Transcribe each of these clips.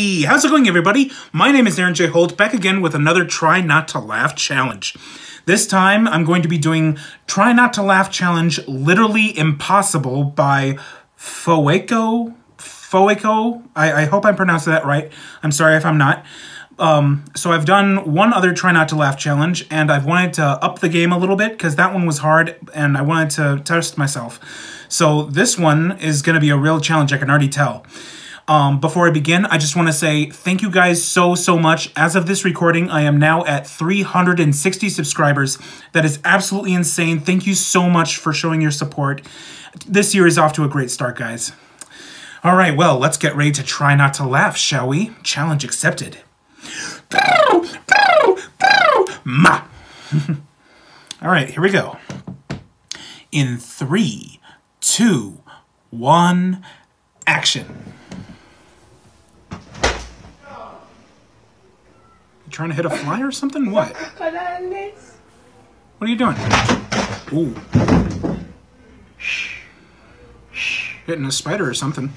How's it going, everybody? My name is Aaron J. Holt, back again with another Try Not to Laugh challenge. This time, I'm going to be doing Try Not to Laugh challenge Literally Impossible by Foeco. Foeco? I, I hope I'm pronouncing that right. I'm sorry if I'm not. Um, so I've done one other Try Not to Laugh challenge, and I've wanted to up the game a little bit because that one was hard, and I wanted to test myself. So this one is going to be a real challenge, I can already tell. Um, before I begin, I just want to say thank you guys so, so much. As of this recording, I am now at 360 subscribers. That is absolutely insane. Thank you so much for showing your support. This year is off to a great start, guys. All right, well, let's get ready to try not to laugh, shall we? Challenge accepted. Ma! All right, here we go. In three, two, one, action. Trying to hit a fly or something? What? What are you doing? Ooh. Shh. Shh. Hitting a spider or something.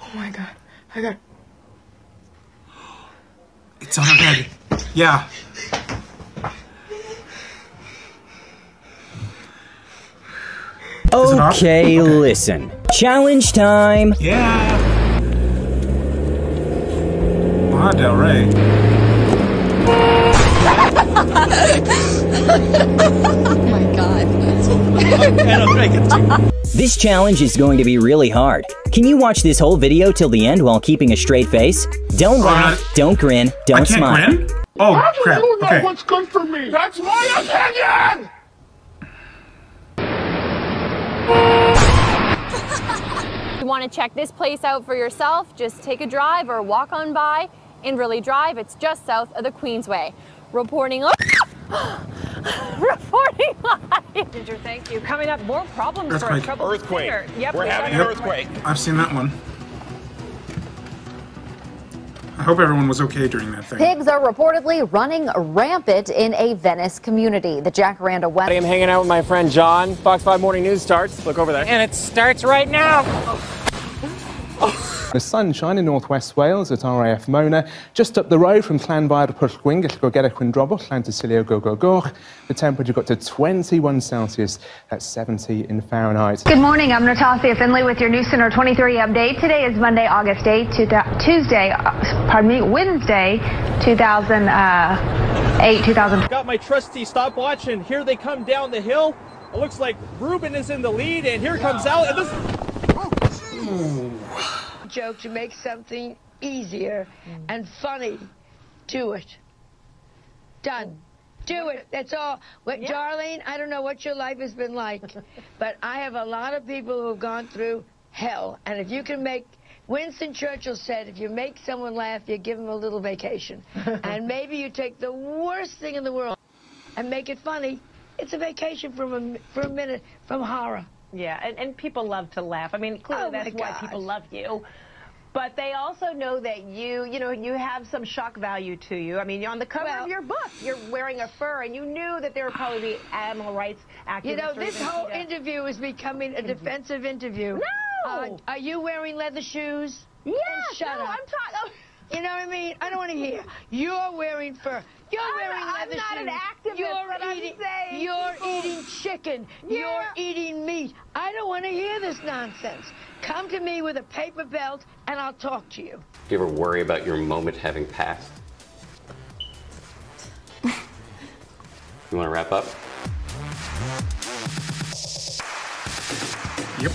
Oh my god. I got. It's on her head. Yeah. Okay, listen. Challenge time. Yeah. Ah, Del Rey. Oh my god. This challenge is going to be really hard. Can you watch this whole video till the end while keeping a straight face? Don't laugh, don't grin, don't can't smile. grin? Oh, crap. You know Okay. what's good for me. That's my opinion. you want to check this place out for yourself, just take a drive or walk on by. In Really Drive, it's just south of the Queensway. Reporting live. Reporting live. Ginger, thank you. Coming up, more problems for Earthquake. a troubled Earthquake. singer. Yep, We're we having an it. earthquake. I've seen that one. I hope everyone was okay during that thing. Pigs are reportedly running rampant in a Venice community. The Jacaranda West. I am hanging out with my friend John. Fox 5 Morning News starts. Look over there. And it starts right now. Oh. The sunshine in northwest Wales at RAF Mona, just up the road from Llanfair Pwllgwyn, gall go get a Quindrobol, Llantysilio go go go. The temperature got to 21 Celsius, that's 70 in Fahrenheit. Good morning. I'm Natasha Finley with your News Center 23 update. Today is Monday, August 8, two thou- Tuesday, uh, pardon me, Wednesday, 2008, 2000. Got my trusty stopwatch, and here they come down the hill. It looks like Ruben is in the lead, and here comes Al. Joke to make something easier mm. and funny. Do it. Done. Do mm. it. That's all. What, Darlene, I don't know what your life has been like, but I have a lot of people who have gone through hell. And if you can make, Winston Churchill said, if you make someone laugh, you give them a little vacation. and maybe you take the worst thing in the world and make it funny. It's a vacation from a, for a minute from horror. Yeah, and, and people love to laugh. I mean, clearly Oh, that's why people love you. But they also know that you, you know, you have some shock value to you. I mean, you're on the cover Well- of your book, you're wearing a fur, and you knew that there would probably be animal rights activists. You know, this whole interview is becoming a defensive interview. No! Uh, are you wearing leather shoes? Yes, shut no, up. I'm talking. You know what I mean? I don't want to hear. You're wearing fur. You're I'm- wearing I'm not shoes. an activist, You're eating. saying you're people- eating chicken. Yeah. You're eating meat. I don't want to hear this nonsense. Come to me with a paper belt, and I'll talk to you. Do you ever worry about your moment having passed? you want to wrap up? Yep.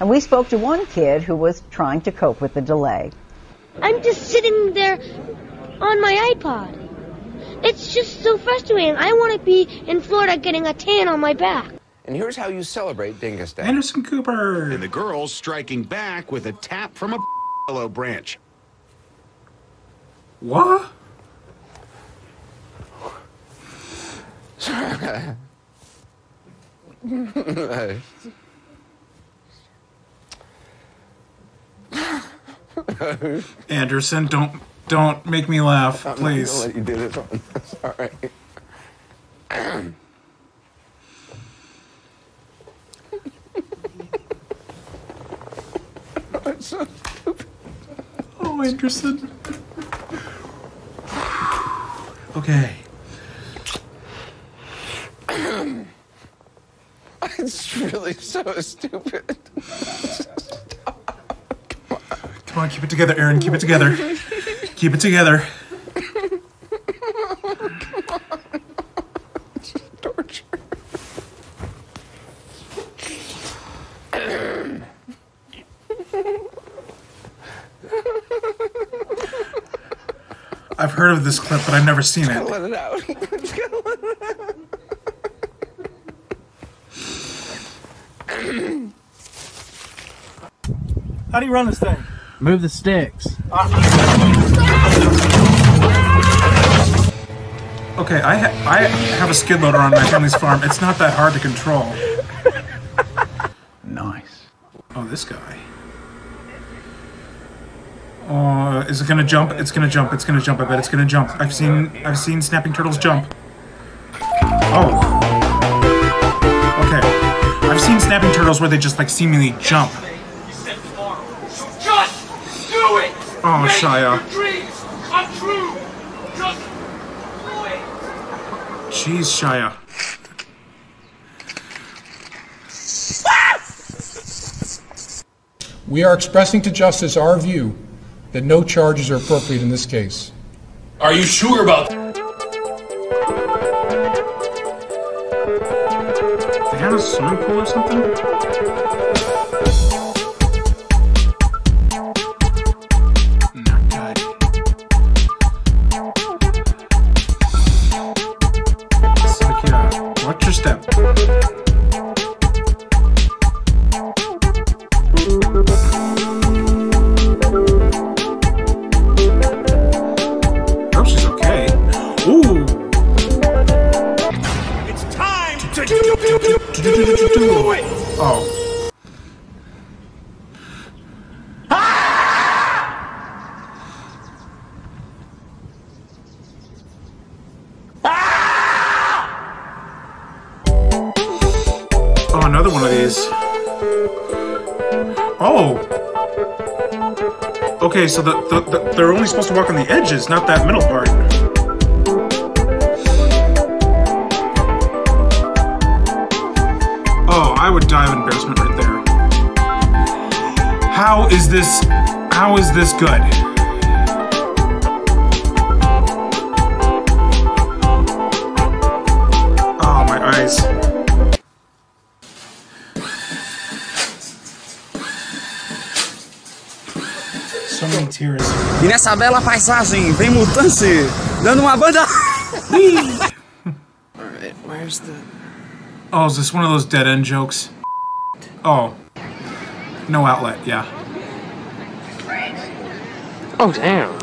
And we spoke to one kid who was trying to cope with the delay. I'm just sitting there on my iPod. It's just so frustrating. I want to be in Florida getting a tan on my back. And here's how you celebrate Dingus Day. Anderson Cooper. And the girls striking back with a tap from a willow branch. What? Anderson, don't don't make me laugh, please. Not let you do this one. Right. It's so stupid. Oh, Anderson. Okay. It's really so stupid. Come on, keep it together, Aaron. Keep it together. Keep it together. Torture. I've heard of this clip, but I've never seen it. Let it out. Let it out. How do you run this thing? Move the sticks. Okay, I ha I have a skid loader on my family's farm. It's not that hard to control. Nice. Oh, this guy. Oh, is it gonna jump? It's gonna jump. It's gonna jump. I bet it's gonna jump. I've seen I've seen snapping turtles jump. Oh. Okay. I've seen snapping turtles where they just like seemingly jump. Just do it! Oh, Make Shia. your dreams come true! Just! Jeez, Shia. We are expressing to justice our view that no charges are appropriate in this case. Are you sure about They had a swimming pool or something? Yeah, these. Oh! Okay, so the, the, the, they're only supposed to walk on the edges, not that middle part. Oh, I would die of embarrassment right there. How is this? How is this good? E nessa bela paisagem vem Mutance dando uma banda. Alright, where's the. Oh, is this one of those dead end jokes? Oh. No outlet, yeah. Oh, damn.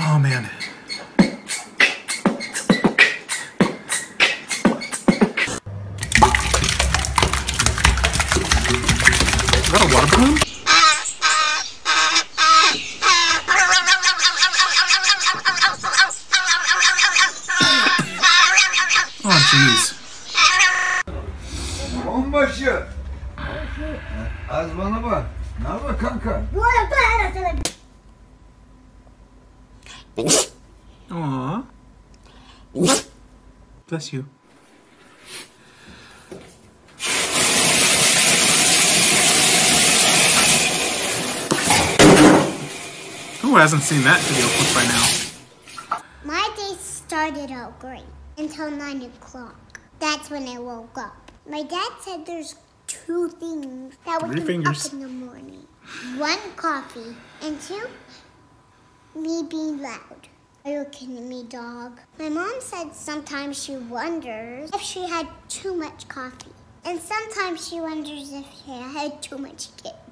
Oh, man. Oh, jeez. Onbaşı. Az bana bak. Ne haber kanka? Aww. Bless you. Who hasn't seen that video clip by now? My day started out great until 9 o'clock. That's when I woke up. My dad said there's two things that Three wake fingers. up in the morning. One, coffee, and two, me being loud. Are you kidding me, dog? My mom said sometimes she wonders if she had too much coffee. And sometimes she wonders if she had too much kids.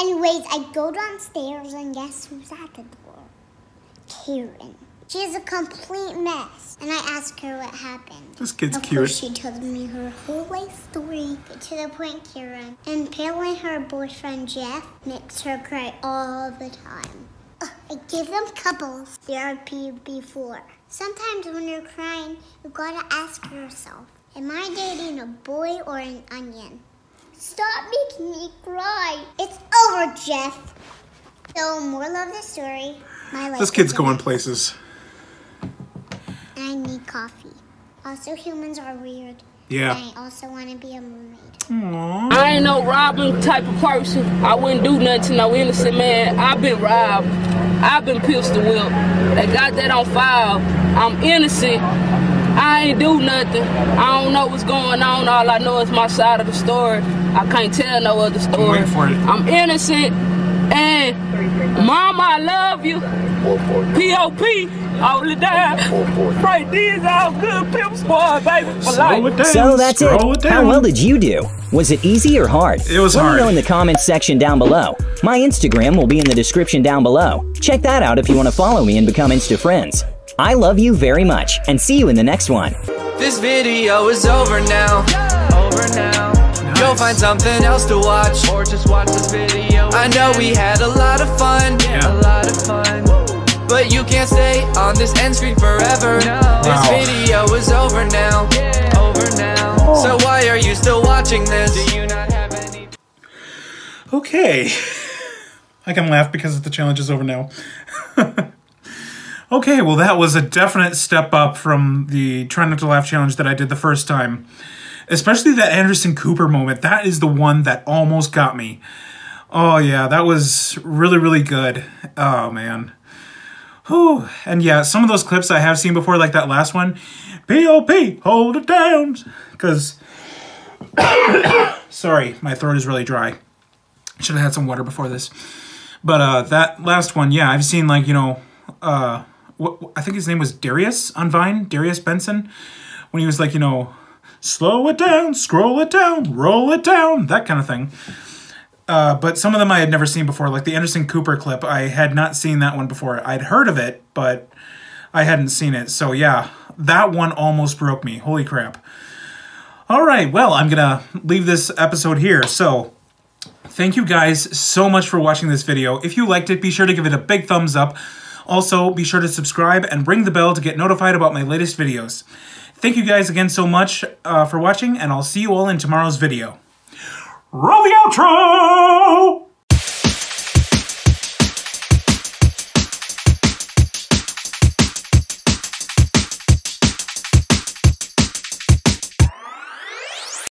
Anyways, I go downstairs and guess who's at the door? Karen. She's a complete mess. And I ask her what happened. This kid's of cute. course, she tells me her whole life story. To the point, Karen. And apparently her boyfriend Jeff makes her cry all the time. Ugh, I give them couples therapy before. Sometimes when you're crying, you gotta ask yourself, am I dating a boy or an onion? Stop making me cry. It's over, Jeff. So, more love the story. My life This kid's going places. I need coffee. Also, humans are weird. Yeah. And I also want to be a mermaid. I ain't no robbing type of person. I wouldn't do nothing to no innocent man. I've been robbed. I've been pistol whipped. They got that on file. I'm innocent. I ain't do nothing. I don't know what's going on. All I know is my side of the story. I can't tell no other story. waiting for it. I'm innocent. And mama, I love you. P.O.P. All the time. Right, these all good pimp squad, baby, for life. So that's it. How well did you do? Was it easy or hard? It was Let hard. me know in the comments section down below. My Instagram will be in the description down below. Check that out if you want to follow me and become Insta friends. I love you very much and see you in the next one. This video is over now. Over now. You'll find something else to watch. Or just watch this video. I know we had a lot of fun. A lot of fun. But you can't stay on this end screen forever. This Wow. video is over now. Over now. So oh. why are you still watching this? Do you not have any Okay. I can laugh because the challenge is over now. okay, well, that was a definite step up from the Try Not to Laugh challenge that I did the first time. Especially that Anderson Cooper moment. That is the one that almost got me. Oh, yeah, that was really, really good. Oh, man. Whew. And yeah, some of those clips I have seen before, like that last one. P.O.P. Hold it down. Because, sorry, my throat is really dry. Should have had some water before this. But uh, that last one, yeah, I've seen like you know, uh, I think his name was Darius on Vine, Darius Benson, when he was like you know, slow it down, scroll it down, roll it down, that kind of thing. Uh, but some of them I had never seen before, like the Anderson Cooper clip. I had not seen that one before. I'd heard of it, but I hadn't seen it. So yeah, that one almost broke me. Holy crap. All right, well, I'm gonna leave this episode here. So Thank you guys so much for watching this video. If you liked it, be sure to give it a big thumbs up. Also, be sure to subscribe and ring the bell to get notified about my latest videos. Thank you guys again so much uh, for watching, and I'll see you all in tomorrow's video. Roll the outro!